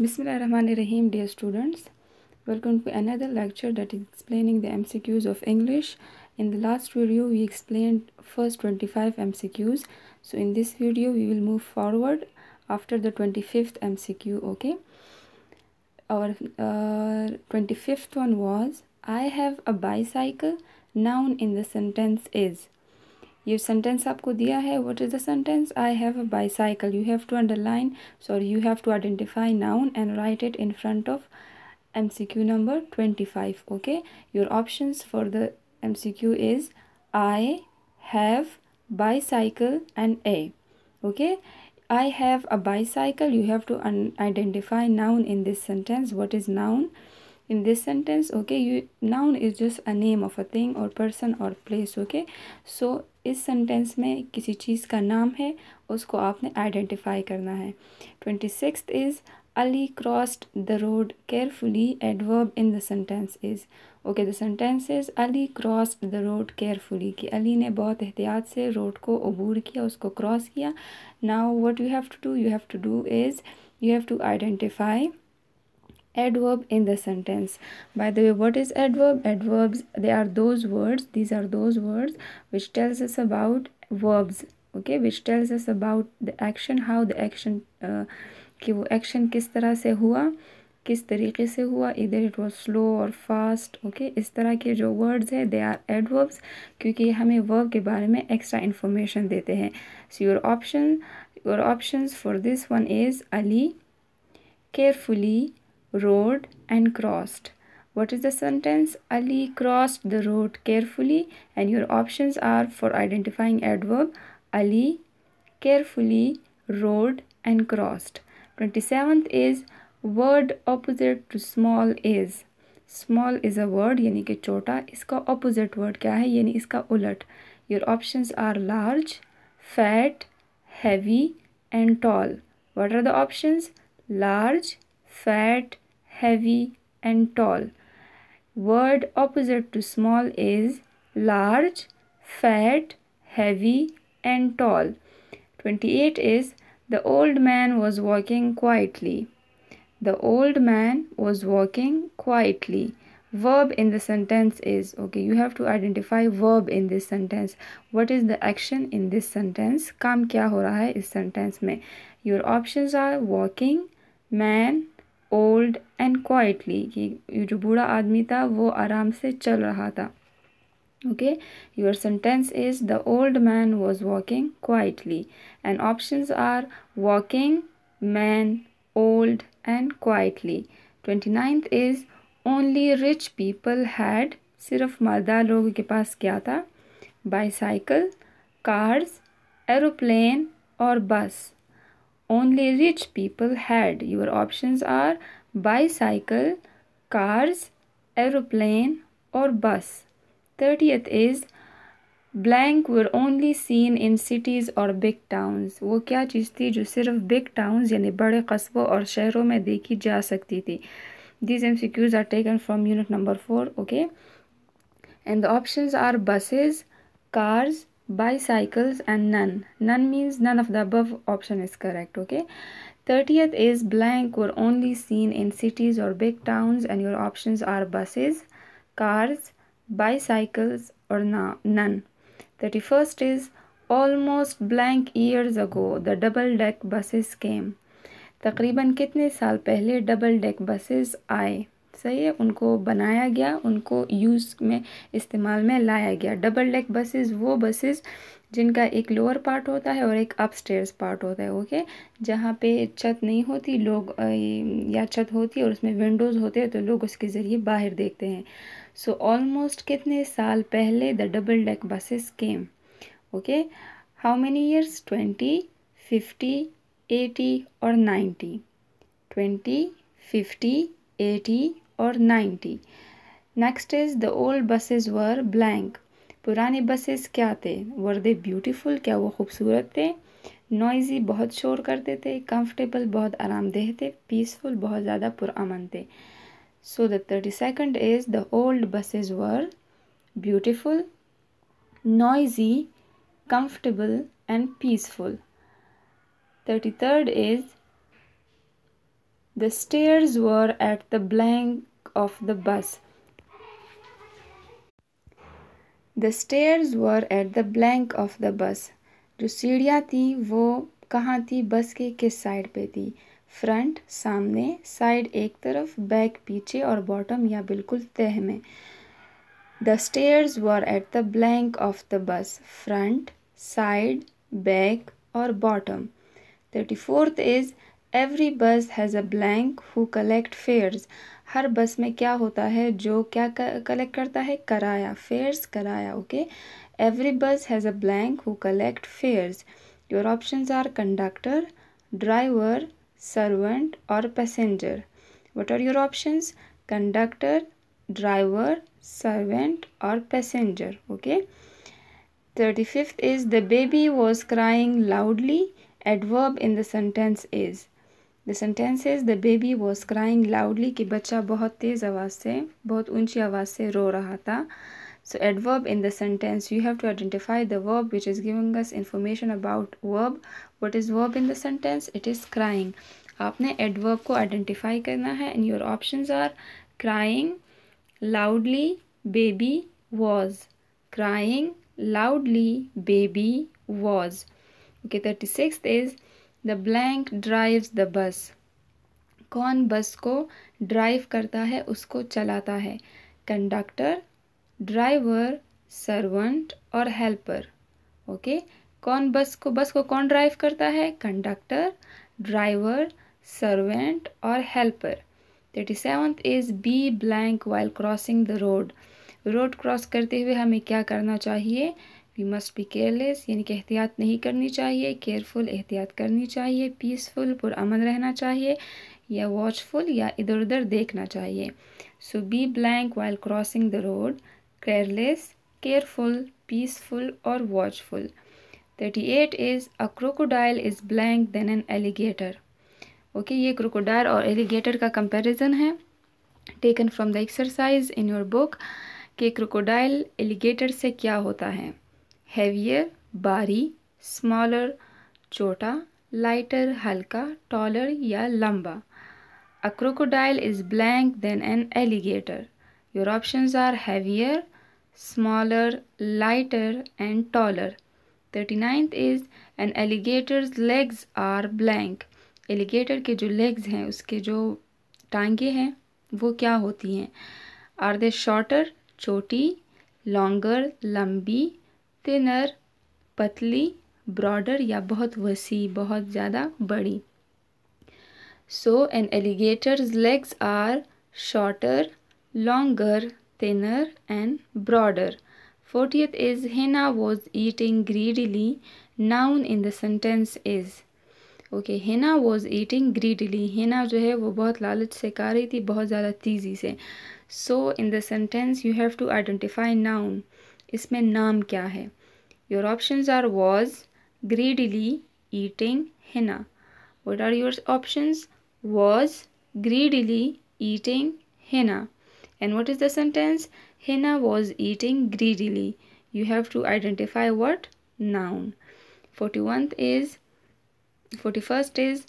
Bismillahirrahmanirrahim, dear students. Welcome to another lecture that is explaining the MCQs of English. In the last video, we explained first 25 MCQs. So in this video, we will move forward after the 25th MCQ, okay? Our uh, 25th one was, I have a bicycle. Noun in the sentence is. ये sentence आपको दिया है what is the sentence I have a bicycle you have to underline sorry you have to identify noun and write it in front of M C Q number twenty five okay your options for the M C Q is I have bicycle and a okay i have a bicycle you have to identify noun in this sentence what is noun in this sentence okay you noun is just a name of a thing or person or place okay so इस sentence में किसी चीज़ का नाम है, उसको आपने identify करना है। Twenty six is Ali crossed the road carefully adverb in the sentence is okay the sentence is Ali crossed the road carefully कि अली ने बहुत एहतियात से रोड को अबूर किया, उसको क्रॉस किया। Now what you have to do you have to do is you have to identify adverb in the sentence by the way what is adverb adverbs they are those words these are those words which tells us about verbs okay which tells us about the action how the action uh, कि वो action किस तरह से हुआ किस तरीके से हुआ इधर इट वॉज़ स्लो और फास्ट ओके इस तरह के जो वर्ड्स हैं दे आर एडवर्ब्स क्योंकि हमें वर्ब के बारे में एक्स्ट्रा इन्फॉर्मेशन देते हैं so your option your options for this one is Ali carefully road and crossed. What is the sentence? Ali crossed the road carefully and your options are for identifying adverb Ali carefully rode and crossed. 27th is word opposite to small is. Small is a word यानी कि छोटा इसका opposite word क्या है यानी इसका उलट Your options are large, fat, heavy and tall. What are the options? Large, fat, heavy and tall. Word opposite to small is large, fat, heavy and tall. 28 is the old man was walking quietly. The old man was walking quietly. Verb in the sentence is okay. You have to identify verb in this sentence. What is the action in this sentence? काम क्या हो रहा है इस sentence में? Your options are walking, man, old and quietly कि जो बूढ़ा आदमी था, वो आराम से चल रहा था। Okay your sentence is the old man was walking quietly and options are walking man old and quietly twenty ninth is only rich people had सिर्फ़ मालदार लोगों के पास क्या था? बाईसाइकिल कार्स एरोप्लेन और बस only rich people had. Your options are bicycle, cars, aeroplane or bus. 30th is blank were only seen in cities or big towns. वो क्या चीज़ थी जो सिर्फ big towns यानी बड़े कस्बों और शहरों में देखी जा सकती थी These MCQs are taken from unit number 4, okay? And the options are buses, cars, bicycles and none none means none of the above option is correct okay 30th is blank were only seen in cities or big towns and your options are buses cars bicycles or na none 31st is almost blank years ago the double deck buses came तकरीबन कितने साल पहले double deck buses आए सही है उनको बनाया गया उनको यूज़ में इस्तेमाल में लाया गया। डबल डेक बसेस वो बसेस जिनका एक लोअर पार्ट होता है और एक अपस्टेयर्स पार्ट होता है ओके जहाँ पे छत नहीं होती लोग या छत होती है और उसमें विंडोज़ होते हैं तो लोग उसके ज़रिए बाहर देखते हैं। सो so, ऑलमोस्ट कितने साल पहले the double deck buses came okay how many years twenty fifty eighty और नाइन्टी ट्वेंटी फिफ्टी एटी और ninety next is the old buses were blank पुराने बसेस क्या थे? वर दे ब्यूटीफुल क्या वो खूबसूरत थे? नॉइजी बहुत शोर करते थे कंफर्टेबल बहुत आरामदेह थे पीसफुल बहुत ज़्यादा पुरान थे। So the thirty second is the old buses were beautiful noisy comfortable and peaceful. 33rd is, The stairs were at the blank of the bus. The stairs were at the blank of the bus. जो सीढ़ियाँ थी, वो कहाँ थी? बस के किस side पे थी? फ्रंट सामने साइड एक तरफ़ बैक पीछे और बॉटम या बिल्कुल तह में. The stairs were at the blank of the bus front side back और bottom thirty fourth is every bus has a blank who collect fares हर बस में क्या होता है, जो क्या कलेक्ट करता है? कराया फेयर्स कराया okay every bus has a blank who collect fares your options are conductor driver servant और passenger what are your options conductor driver servant और passenger okay thirty fifth is the baby was crying loudly adverb in sentence is the sentences the baby was crying loudly कि बच्चा बहुत तेज़ आवाज़ से, बहुत ऊँची आवाज़ से रो रहा था। So adverb in the sentence you have to identify the verb which is giving us information about verb what is verb in the sentence it is crying आपने एडवर्ब को आइडेंटिफाई करना है and your option are crying loudly baby was crying loudly baby was okay thirty six is the blank drives the bus कौन bus को drive करता है, उसको चलाता है? कंडक्टर ड्राइवर सर्वेंट और हेल्पर ओके कौन बस को बस को कौन ड्राइव करता है? कंडक्टर ड्राइवर सर्वेंट और helper thirty seventh is be blank while crossing the road road cross करते हुए हमें क्या करना चाहिए? वी मस्ट बी केयरलेस यानी कि एहतियात नहीं करनी चाहिए केयरफुल एहतियात करनी चाहिए पीसफुल पुरअमन रहना चाहिए, या वॉचफुल या इधर उधर देखना चाहिए। So be blank while crossing the road careless careful peaceful और watchful thirty eight is a crocodile is blank than an alligator okay ये क्रोकोडाइल और एलिगेटर का कंपैरिजन है। Taken from the exercise in your book कि crocodile alligator से क्या होता है? हैवियर बारी स्मॉलर छोटा लाइटर हल्का टॉलर या लंबा। A crocodile is blank than an alligator your options are heavier smaller lighter and taller thirty ninth is an alligator's legs are blank alligator के जो लेग्स हैं, उसके जो टांगे हैं, वो क्या होती हैं? आर दे शॉर्टर छोटी लॉन्गर लंबी थिनर पतली, ब्रॉडर या बहुत वसी, बहुत ज़्यादा बड़ी। So an alligator's legs are shorter longer thinner and broader fortieth is Hena was eating greedily noun in the sentence is okay Hena was eating greedily Hena जो है, वो बहुत लालच से खा रही थी, बहुत ज़्यादा तेज़ी से। So in the sentence you have to identify noun इसमें नाम क्या है? Your options are was greedily eating Hina what are your options was greedily eating Hina and what is the sentence hina was eating greedily you have to identify what noun 41th is 41st is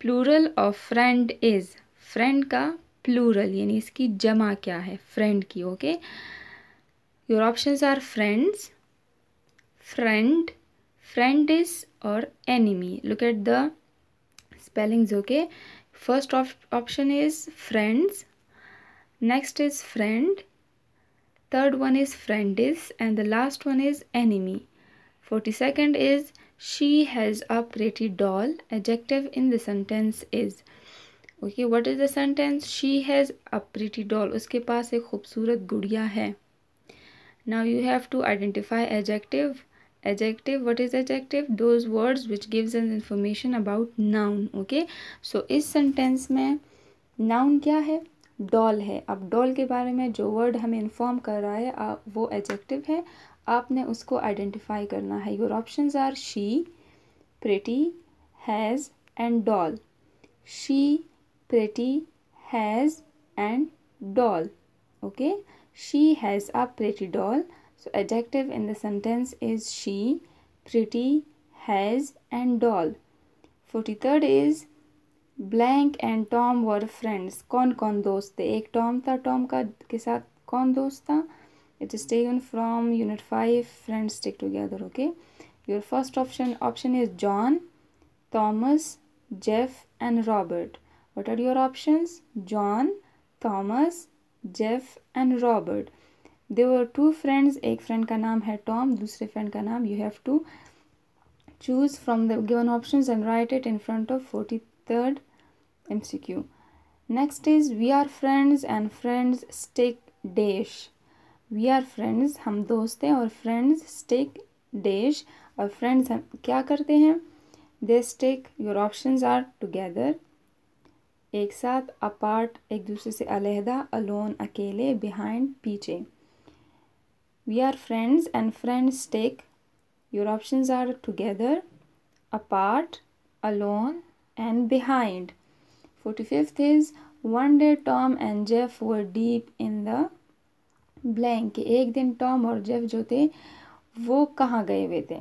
plural of friend is friend का plural यानी इसकी जमा क्या है friend की okay okay? your options are friends friend friend is or enemy. Look at the spellings okay? First op option is friends. Next is friend. Third one is friend is and the last one is enemy. 42nd is she has a pretty doll. Adjective in the sentence is okay what is the sentence? She has a pretty doll. Uske paas ek khoobsurat gudiya hai. Now you have to identify adjective. Adjective what is adjective those words which gives us information about noun okay so इस sentence में noun क्या है doll है अब doll के बारे में जो वर्ड हमें इन्फॉर्म कर रहा है आ, वो एडजेक्टिव है आपने उसको आइडेंटिफाई करना है your options are she pretty has and doll she pretty has and doll okay She has a pretty doll. So adjective in the sentence is she, pretty, has and doll. 43rd is blank and Tom were friends कौन कौन दोस्त थे? एक Tom था Tom का के साथ कौन दोस्त था? It is taken from unit five friends stick together okay your first option option is John Thomas Jeff and Robert what are your options John Thomas Jeff and Robert they're two friends एक friend का नाम है Tom दूसरे friend का नाम you have to choose from the given option and write it in front of forty third M C Q next is we are friends and friends stick dash we are friends हम दोस्त हैं और friends stake dash और friends हम क्या करते हैं? They stick your option are together एक साथ अपार्ट एक दूसरे से अलहदा अलोन अकेले बिहाइंड पीछे. we are friends and friends stick your options are together, apart, alone, and behind. 45th is one day Tom and Jeff were deep in the blank. एक दिन टॉम और जेफ जो थे वो कहाँ गए हुए थे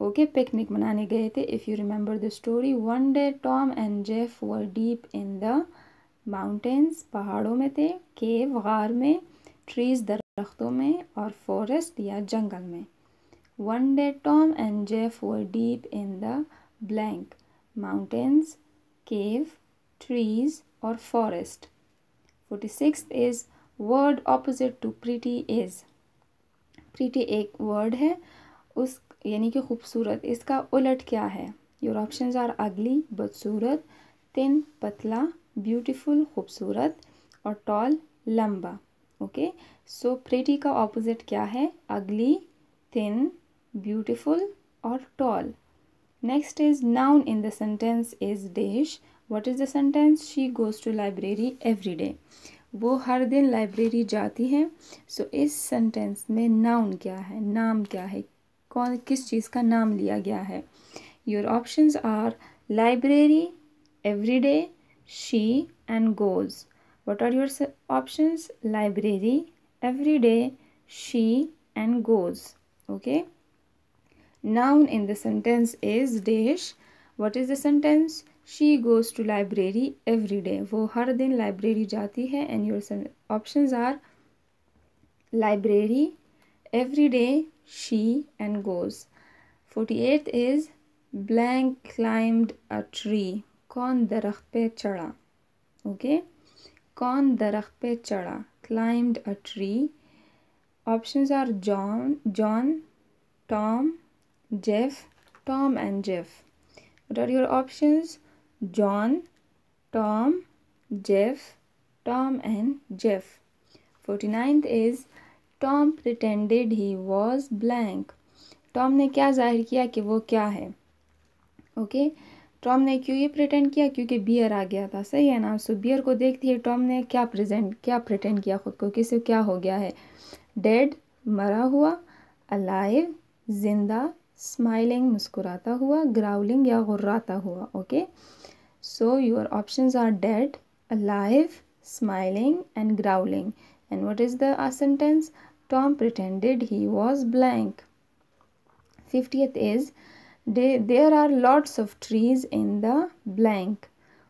ओके पिकनिक मनाने गए थे if you remember the story one day Tom and Jeff were deep in the mountains पहाड़ों में थे केव गार में ट्रीज दरख्तों में और फॉरेस्ट या जंगल में। One day Tom and Jeff were deep in the blank mountains cave trees और forest forty six is word opposite to pretty is pretty एक वर्ड है, उस यानी कि खूबसूरत, इसका उलट क्या है? योर ऑप्शन आर अगली बदसूरत तिन पतला ब्यूटिफुल खूबसूरत और टॉल लंबा। ओके सो प्रेटी का ऑपोजिट क्या है? अगली थिन ब्यूटिफुल और tall next is noun in the sentence is dish what is the sentence she goes to library every day वो हर दिन लाइब्रेरी जाती है. सो so, इस सेंटेंस में नाउन क्या है? नाम क्या है? कौन किस चीज़ का नाम लिया गया है? Your options are library every day she and goes what are your options library every day she and goes okay noun in the sentence is dash what is the sentence she goes to library every day वो हर दिन library जाती है and your options are library every day she and goes 48th is blank climbed a tree कौन दरख्त पे चढ़ा okay okay? कौन दरख्त पे चढ़ा? Climbed a tree options are John John Tom Jeff Tom and Jeff what are your options John Tom Jeff Tom and Jeff forty ninth is Tom pretended he was blank Tom ने क्या ज़ाहिर किया कि वो क्या है? Okay okay? Tom ने क्यों ये प्रिटेंड किया? क्योंकि बियर आ गया था। सही है ना? सो बियर को देखती है टॉम ने क्या प्रेजेंट क्या प्रिटेंड किया खुद को? किसे, क्या हो गया है? डेड मरा हुआ अलाइव ज़िंदा स्माइलिंग मुस्कुराता हुआ ग्राउलिंग या गुर्राता हुआ okay so your options are dead alive smiling and growling and what is the sentence Tom pretended he was blank fiftieth is there are lots of trees in the blank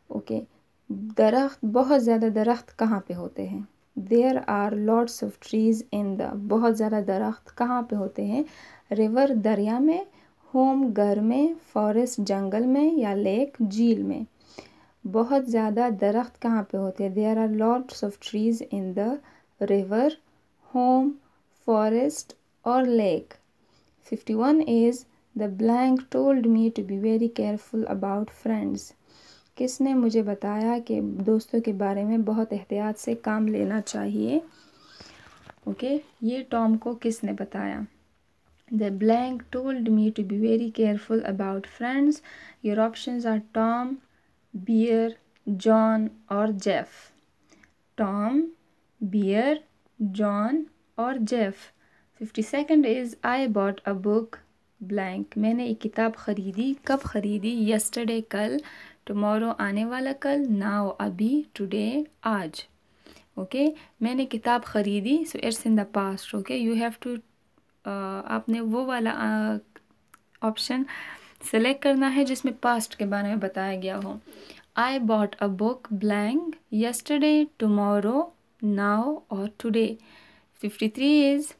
okay दरख्त, बहुत ज़्यादा दरख्त कहाँ पे होते हैं? There are lots of trees in the बहुत ज़्यादा दरख्त कहाँ पे होते हैं? रिवर दरिया में, होम घर में फॉरेस्ट जंगल में या लेक झील में। बहुत ज़्यादा दरख्त कहाँ पे होते हैं? There are lots of trees in the river home forest और lake fifty one is The blank told me to be very careful about friends. किसने मुझे बताया कि दोस्तों के बारे में बहुत एहतियात से काम लेना चाहिए? Okay okay? ये टॉम को किसने बताया? The blank told me to be very careful about friends your option are Tom bear John और जेफ टॉम बियर जॉन और Jeff fifty second is I bought a book blank. मैंने एक किताब ख़रीदी, कब ख़रीदी? Yesterday कल टमोरो आने वाला कल, now, अभी टुडे आज। ओके? मैंने किताब ख़रीदी so it's in the past okay you have to आपने वो वाला ऑप्शन सेलेक्ट करना है, जिसमें पास्ट के बारे में बताया गया हो। I bought a book blank yesterday tomorrow now और today fifty three is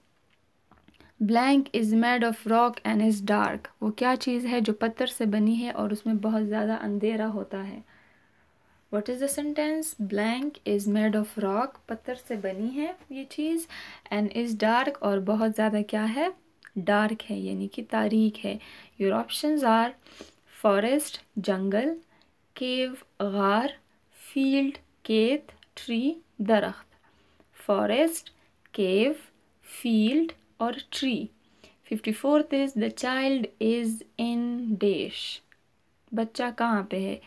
blank is made of rock and is dark वो क्या चीज़ है जो पत्थर से बनी है और उसमें बहुत ज़्यादा अंधेरा होता है? What is the sentence blank is made of rock पत्थर से बनी है ये चीज़ एंड इज़ डार्क और बहुत ज़्यादा क्या है? डार्क है, यानी कि तारीख है। योर ऑप्शन आर फॉरेस्ट जंगल केव गार फ़ील्ड केत ट्री दरख्त फॉरेस्ट केव फ़ील्ड और tree fifty fourth is the child is in dash बच्चा कहाँ पे है?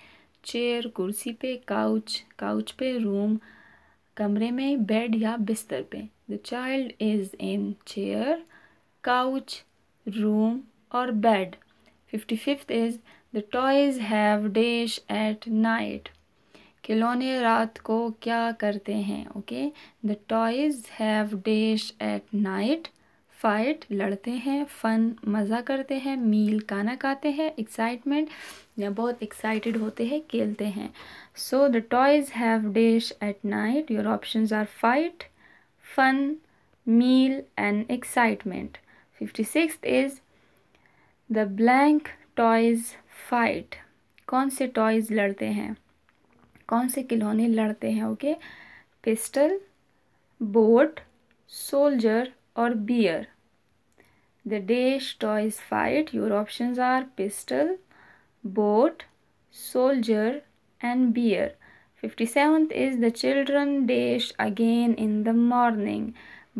चेयर कुर्सी पे काउच काउच पे रूम कमरे में बेड या बिस्तर पे. The child is in chair couch room और bed fifty fifth is the toys have dash at night खिलौने रात को क्या करते हैं? Okay the toys have dash at night fight, लड़ते हैं, फन, मज़ा करते हैं, मील खाना खाते हैं एक्साइटमेंट या बहुत एक्साइटेड होते हैं, खेलते हैं। So the toys have dash at night your options are fight fun meal and excitement fifty six is the blank toys fight कौन से टॉयज़ लड़ते हैं? कौन से खिलौने लड़ते हैं? ओके पिस्टल बोट सोल्जर और bear the dash toys fight your option are pistol boat soldier and bear fifty seven is the children dash again in the morning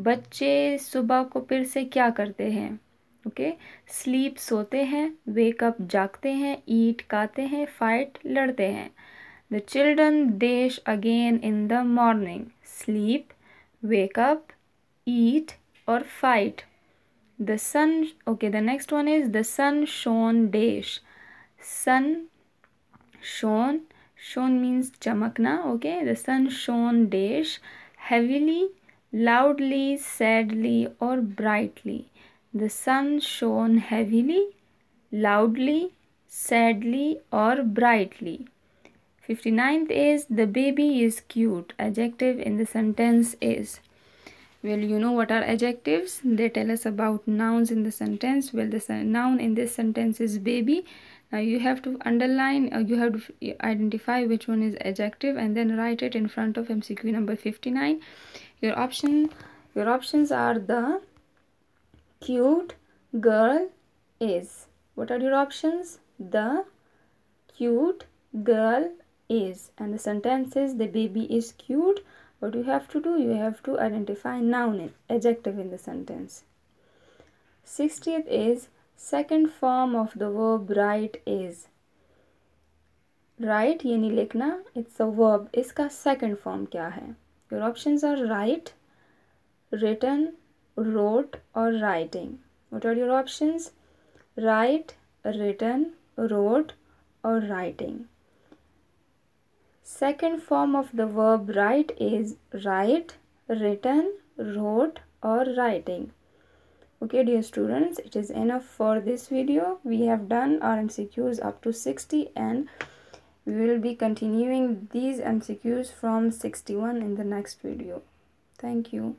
बच्चे सुबह को फिर से क्या करते हैं? ओके स्लीप सोते हैं वेकअप जागते हैं ईट खाते हैं फाइट लड़ते हैं. The children dash again in the morning sleep wake up eat or fight. The sun okay the next one is the sun shone dash. Sun shone shone means chamakna okay the sun shone dash heavily loudly sadly or brightly. The sun shone heavily loudly sadly or brightly. 59th is the baby is cute. Adjective in the sentence is well you know what are adjectives? They tell us about nouns in the sentence. Well the noun in this sentence is baby. Now you have to underline or you have to identify which one is adjective and then write it in front of mcq number 59 your option your options are the cute girl is. What are your options? The cute girl is. And the sentence is the baby is cute what you have to do you have to identify noun and adjective in the sentence 60th is second form of the verb write is write यानी लिखना it's a verb इसका second form क्या है your options are write written wrote or writing what are your options write written wrote or writing Second form of the verb write is write, written, wrote or writing. Okay dear students, it is enough for this video. We have done our MCQs up to 60 and we will be continuing these MCQs from 61 in the next video. Thank you.